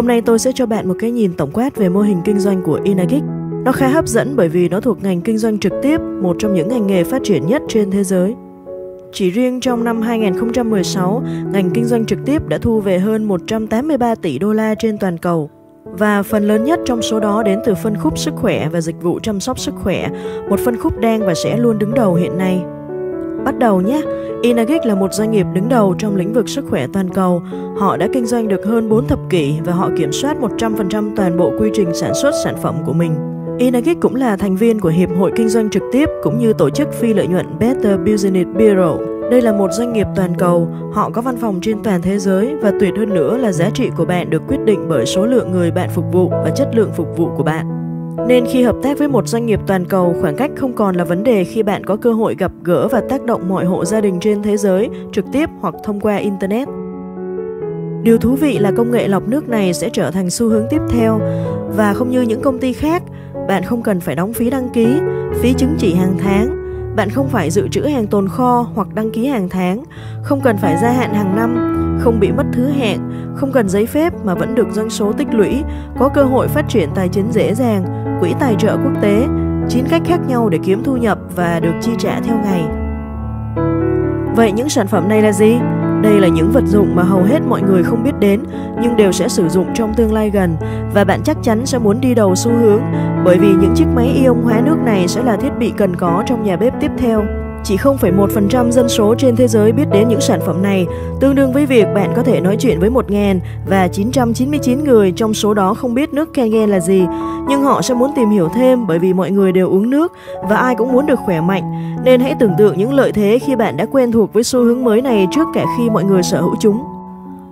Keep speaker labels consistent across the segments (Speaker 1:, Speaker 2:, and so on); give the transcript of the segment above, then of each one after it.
Speaker 1: Hôm nay tôi sẽ cho bạn một cái nhìn tổng quát về mô hình kinh doanh của Inagic. Nó khá hấp dẫn bởi vì nó thuộc ngành kinh doanh trực tiếp, một trong những ngành nghề phát triển nhất trên thế giới. Chỉ riêng trong năm 2016, ngành kinh doanh trực tiếp đã thu về hơn 183 tỷ đô la trên toàn cầu. Và phần lớn nhất trong số đó đến từ phân khúc sức khỏe và dịch vụ chăm sóc sức khỏe, một phân khúc đang và sẽ luôn đứng đầu hiện nay. Bắt đầu nhé! Inagic là một doanh nghiệp đứng đầu trong lĩnh vực sức khỏe toàn cầu. Họ đã kinh doanh được hơn 4 thập kỷ và họ kiểm soát 100% toàn bộ quy trình sản xuất sản phẩm của mình. Inagic cũng là thành viên của Hiệp hội Kinh doanh trực tiếp cũng như tổ chức phi lợi nhuận Better Business Bureau. Đây là một doanh nghiệp toàn cầu, họ có văn phòng trên toàn thế giới và tuyệt hơn nữa là giá trị của bạn được quyết định bởi số lượng người bạn phục vụ và chất lượng phục vụ của bạn. Nên khi hợp tác với một doanh nghiệp toàn cầu, khoảng cách không còn là vấn đề khi bạn có cơ hội gặp gỡ và tác động mọi hộ gia đình trên thế giới trực tiếp hoặc thông qua Internet. Điều thú vị là công nghệ lọc nước này sẽ trở thành xu hướng tiếp theo. Và không như những công ty khác, bạn không cần phải đóng phí đăng ký, phí chứng chỉ hàng tháng, bạn không phải dự trữ hàng tồn kho hoặc đăng ký hàng tháng, không cần phải gia hạn hàng năm, không bị mất thứ hẹn, không cần giấy phép mà vẫn được doanh số tích lũy, có cơ hội phát triển tài chính dễ dàng, quỹ tài trợ quốc tế, chín cách khác nhau để kiếm thu nhập và được chi trả theo ngày. Vậy những sản phẩm này là gì? Đây là những vật dụng mà hầu hết mọi người không biết đến nhưng đều sẽ sử dụng trong tương lai gần và bạn chắc chắn sẽ muốn đi đầu xu hướng bởi vì những chiếc máy ion hóa nước này sẽ là thiết bị cần có trong nhà bếp tiếp theo. Chỉ 0,1% dân số trên thế giới biết đến những sản phẩm này, tương đương với việc bạn có thể nói chuyện với 1.000 và 999 người trong số đó không biết nước Kangen là gì, nhưng họ sẽ muốn tìm hiểu thêm bởi vì mọi người đều uống nước và ai cũng muốn được khỏe mạnh. Nên hãy tưởng tượng những lợi thế khi bạn đã quen thuộc với xu hướng mới này trước cả khi mọi người sở hữu chúng.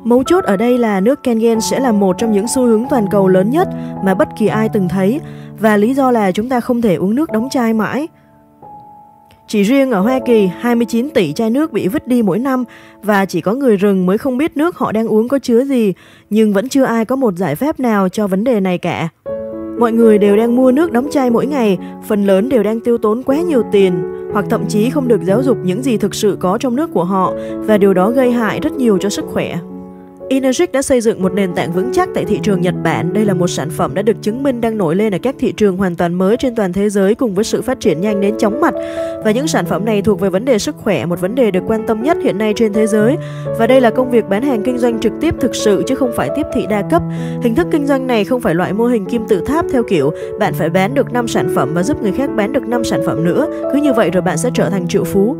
Speaker 1: Mấu chốt ở đây là nước Kangen sẽ là một trong những xu hướng toàn cầu lớn nhất mà bất kỳ ai từng thấy và lý do là chúng ta không thể uống nước đóng chai mãi. Chỉ riêng ở Hoa Kỳ, 29 tỷ chai nước bị vứt đi mỗi năm và chỉ có người rừng mới không biết nước họ đang uống có chứa gì, nhưng vẫn chưa ai có một giải pháp nào cho vấn đề này cả. Mọi người đều đang mua nước đóng chai mỗi ngày, phần lớn đều đang tiêu tốn quá nhiều tiền, hoặc thậm chí không được giáo dục những gì thực sự có trong nước của họ và điều đó gây hại rất nhiều cho sức khỏe. Energic đã xây dựng một nền tảng vững chắc tại thị trường Nhật Bản. Đây là một sản phẩm đã được chứng minh đang nổi lên ở các thị trường hoàn toàn mới trên toàn thế giới cùng với sự phát triển nhanh đến chóng mặt. Và những sản phẩm này thuộc về vấn đề sức khỏe, một vấn đề được quan tâm nhất hiện nay trên thế giới. Và đây là công việc bán hàng kinh doanh trực tiếp thực sự chứ không phải tiếp thị đa cấp. Hình thức kinh doanh này không phải loại mô hình kim tự tháp theo kiểu bạn phải bán được 5 sản phẩm và giúp người khác bán được 5 sản phẩm nữa. Cứ như vậy rồi bạn sẽ trở thành triệu phú.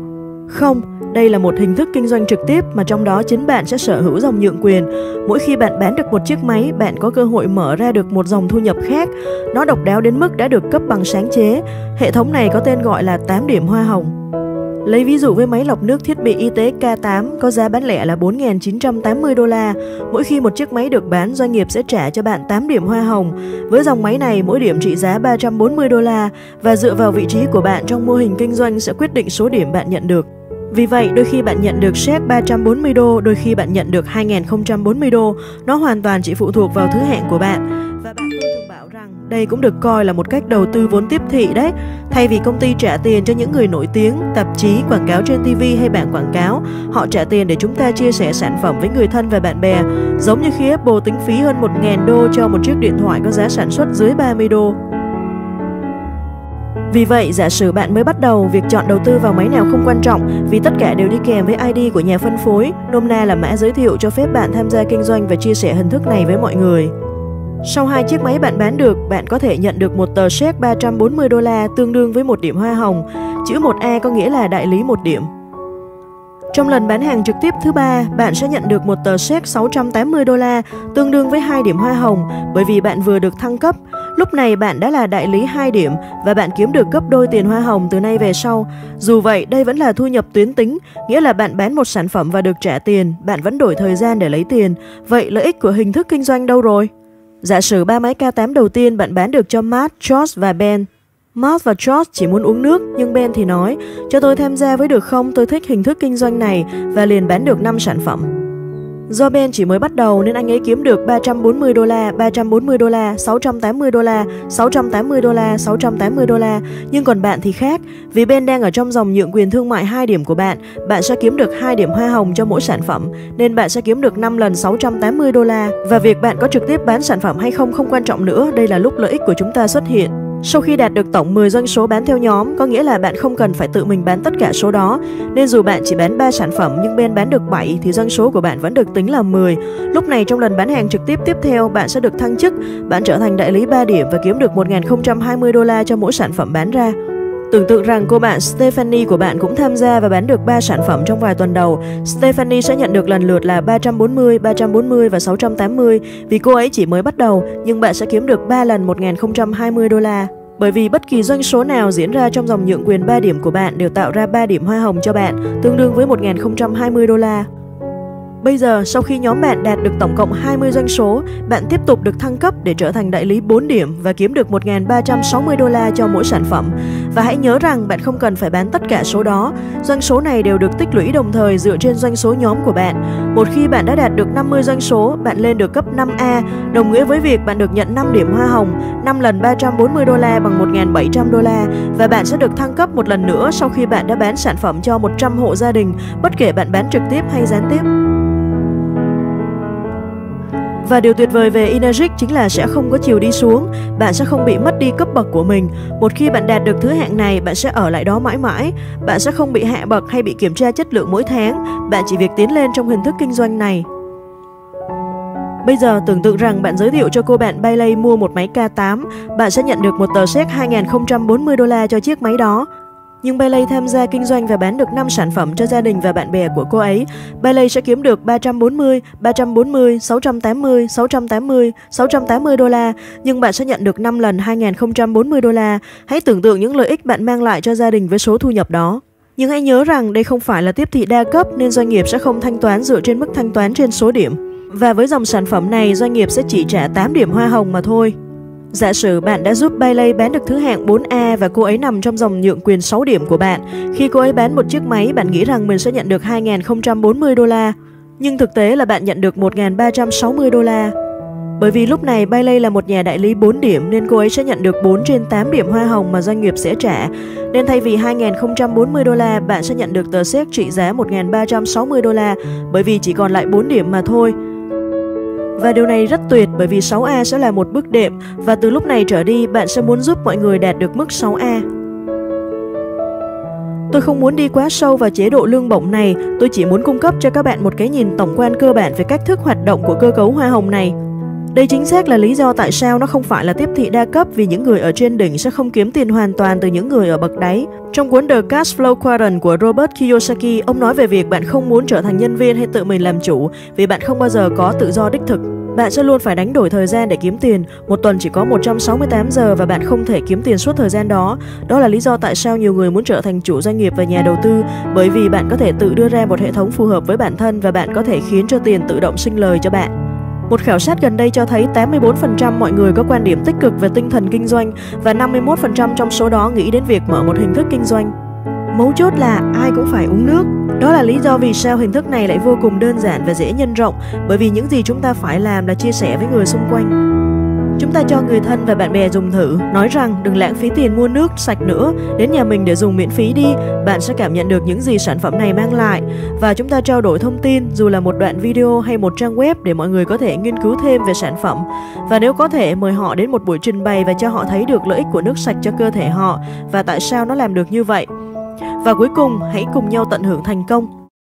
Speaker 1: Không, đây là một hình thức kinh doanh trực tiếp mà trong đó chính bạn sẽ sở hữu dòng nhượng quyền. Mỗi khi bạn bán được một chiếc máy, bạn có cơ hội mở ra được một dòng thu nhập khác. Nó độc đáo đến mức đã được cấp bằng sáng chế. Hệ thống này có tên gọi là 8 điểm hoa hồng. Lấy ví dụ với máy lọc nước thiết bị y tế K8 có giá bán lẻ là 4.980 đô la. Mỗi khi một chiếc máy được bán, doanh nghiệp sẽ trả cho bạn 8 điểm hoa hồng. Với dòng máy này, mỗi điểm trị giá 340 đô la và dựa vào vị trí của bạn trong mô hình kinh doanh sẽ quyết định số điểm bạn nhận được. Vì vậy, đôi khi bạn nhận được xếp 340 đô, đôi khi bạn nhận được 2040 đô. Nó hoàn toàn chỉ phụ thuộc vào thứ hạng của bạn. Và bạn đây cũng được coi là một cách đầu tư vốn tiếp thị đấy. Thay vì công ty trả tiền cho những người nổi tiếng, tạp chí, quảng cáo trên TV hay bảng quảng cáo, họ trả tiền để chúng ta chia sẻ sản phẩm với người thân và bạn bè. Giống như khi Apple tính phí hơn 1.000 đô cho một chiếc điện thoại có giá sản xuất dưới 30 đô. Vì vậy, giả sử bạn mới bắt đầu, việc chọn đầu tư vào máy nào không quan trọng vì tất cả đều đi kèm với ID của nhà phân phối, nôm na là mã giới thiệu cho phép bạn tham gia kinh doanh và chia sẻ hình thức này với mọi người. Sau hai chiếc máy bạn bán được, bạn có thể nhận được một tờ séc 340 đô la tương đương với một điểm hoa hồng. Chữ 1A có nghĩa là đại lý một điểm. Trong lần bán hàng trực tiếp thứ ba, bạn sẽ nhận được một tờ séc 680 đô la, tương đương với 2 điểm hoa hồng, bởi vì bạn vừa được thăng cấp. Lúc này bạn đã là đại lý 2 điểm và bạn kiếm được gấp đôi tiền hoa hồng từ nay về sau. Dù vậy, đây vẫn là thu nhập tuyến tính, nghĩa là bạn bán một sản phẩm và được trả tiền, bạn vẫn đổi thời gian để lấy tiền. Vậy lợi ích của hình thức kinh doanh đâu rồi? Giả sử ba máy K8 đầu tiên bạn bán được cho Matt, George và Ben. Matt và George chỉ muốn uống nước, nhưng Ben thì nói, cho tôi tham gia với được không, tôi thích hình thức kinh doanh này và liền bán được 5 sản phẩm. Do Ben chỉ mới bắt đầu nên anh ấy kiếm được 340 đô la, 340 đô la, 680 đô la, 680 đô la, 680 đô la. Nhưng còn bạn thì khác, vì Ben đang ở trong dòng nhượng quyền thương mại 2 điểm của bạn, bạn sẽ kiếm được 2 điểm hoa hồng cho mỗi sản phẩm, nên bạn sẽ kiếm được 5 lần 680 đô la. Và việc bạn có trực tiếp bán sản phẩm hay không không quan trọng nữa, đây là lúc lợi ích của chúng ta xuất hiện. Sau khi đạt được tổng 10 doanh số bán theo nhóm, có nghĩa là bạn không cần phải tự mình bán tất cả số đó. Nên dù bạn chỉ bán 3 sản phẩm nhưng bên bán được 7 thì doanh số của bạn vẫn được tính là 10. Lúc này trong lần bán hàng trực tiếp tiếp theo, bạn sẽ được thăng chức, bạn trở thành đại lý 3 điểm và kiếm được 1.020 đô la cho mỗi sản phẩm bán ra. Tưởng tượng rằng cô bạn Stephanie của bạn cũng tham gia và bán được 3 sản phẩm trong vài tuần đầu. Stephanie sẽ nhận được lần lượt là 340, 340 và 680 vì cô ấy chỉ mới bắt đầu, nhưng bạn sẽ kiếm được 3 lần 1020 đô la. Bởi vì bất kỳ doanh số nào diễn ra trong dòng nhượng quyền 3 điểm của bạn đều tạo ra 3 điểm hoa hồng cho bạn, tương đương với 1020 đô la. Bây giờ, sau khi nhóm bạn đạt được tổng cộng 20 doanh số, bạn tiếp tục được thăng cấp để trở thành đại lý 4 điểm và kiếm được 1.360 đô la cho mỗi sản phẩm. Và hãy nhớ rằng bạn không cần phải bán tất cả số đó. Doanh số này đều được tích lũy đồng thời dựa trên doanh số nhóm của bạn. Một khi bạn đã đạt được 50 doanh số, bạn lên được cấp 5A, đồng nghĩa với việc bạn được nhận 5 điểm hoa hồng, 5 lần 340 đô la bằng 1.700 đô la và bạn sẽ được thăng cấp một lần nữa sau khi bạn đã bán sản phẩm cho 100 hộ gia đình, bất kể bạn bán trực tiếp hay gián tiếp. Và điều tuyệt vời về Energic chính là sẽ không có chiều đi xuống, bạn sẽ không bị mất đi cấp bậc của mình. Một khi bạn đạt được thứ hạng này, bạn sẽ ở lại đó mãi mãi. Bạn sẽ không bị hạ bậc hay bị kiểm tra chất lượng mỗi tháng, bạn chỉ việc tiến lên trong hình thức kinh doanh này. Bây giờ tưởng tượng rằng bạn giới thiệu cho cô bạn Bailey mua một máy K8, bạn sẽ nhận được một tờ séc 2.040 đô la cho chiếc máy đó. Nhưng Bailey tham gia kinh doanh và bán được 5 sản phẩm cho gia đình và bạn bè của cô ấy. Bailey sẽ kiếm được 340, 340, 680, 680, 680 đô la, nhưng bạn sẽ nhận được 5 lần 2040 đô la. Hãy tưởng tượng những lợi ích bạn mang lại cho gia đình với số thu nhập đó. Nhưng hãy nhớ rằng đây không phải là tiếp thị đa cấp nên doanh nghiệp sẽ không thanh toán dựa trên mức thanh toán trên số điểm. Và với dòng sản phẩm này, doanh nghiệp sẽ chỉ trả 8 điểm hoa hồng mà thôi. Giả sử bạn đã giúp Bailey bán được thứ hạng 4A và cô ấy nằm trong dòng nhượng quyền 6 điểm của bạn. Khi cô ấy bán một chiếc máy, bạn nghĩ rằng mình sẽ nhận được 2.040 đô la. Nhưng thực tế là bạn nhận được 1.360 đô la. Bởi vì lúc này Bailey là một nhà đại lý 4 điểm nên cô ấy sẽ nhận được 4 trên 8 điểm hoa hồng mà doanh nghiệp sẽ trả. Nên thay vì 2.040 đô la, bạn sẽ nhận được tờ séc trị giá 1.360 đô la bởi vì chỉ còn lại 4 điểm mà thôi. Và điều này rất tuyệt bởi vì 6A sẽ là một bước đệm và từ lúc này trở đi bạn sẽ muốn giúp mọi người đạt được mức 6A. Tôi không muốn đi quá sâu vào chế độ lương bổng này, tôi chỉ muốn cung cấp cho các bạn một cái nhìn tổng quan cơ bản về cách thức hoạt động của cơ cấu hoa hồng này. Đây chính xác là lý do tại sao nó không phải là tiếp thị đa cấp vì những người ở trên đỉnh sẽ không kiếm tiền hoàn toàn từ những người ở bậc đáy. Trong cuốn The Cash Flow Quadrant của Robert Kiyosaki, ông nói về việc bạn không muốn trở thành nhân viên hay tự mình làm chủ vì bạn không bao giờ có tự do đích thực. Bạn sẽ luôn phải đánh đổi thời gian để kiếm tiền. Một tuần chỉ có 168 giờ và bạn không thể kiếm tiền suốt thời gian đó. Đó là lý do tại sao nhiều người muốn trở thành chủ doanh nghiệp và nhà đầu tư bởi vì bạn có thể tự đưa ra một hệ thống phù hợp với bản thân và bạn có thể khiến cho tiền tự động sinh lời cho bạn. Một khảo sát gần đây cho thấy 84% mọi người có quan điểm tích cực về tinh thần kinh doanh và 51% trong số đó nghĩ đến việc mở một hình thức kinh doanh. Mấu chốt là ai cũng phải uống nước. Đó là lý do vì sao hình thức này lại vô cùng đơn giản và dễ nhân rộng, bởi vì những gì chúng ta phải làm là chia sẻ với người xung quanh. Chúng ta cho người thân và bạn bè dùng thử, nói rằng đừng lãng phí tiền mua nước sạch nữa, đến nhà mình để dùng miễn phí đi, bạn sẽ cảm nhận được những gì sản phẩm này mang lại. Và chúng ta trao đổi thông tin, dù là một đoạn video hay một trang web để mọi người có thể nghiên cứu thêm về sản phẩm. Và nếu có thể, mời họ đến một buổi trình bày và cho họ thấy được lợi ích của nước sạch cho cơ thể họ và tại sao nó làm được như vậy. Và cuối cùng, hãy cùng nhau tận hưởng thành công.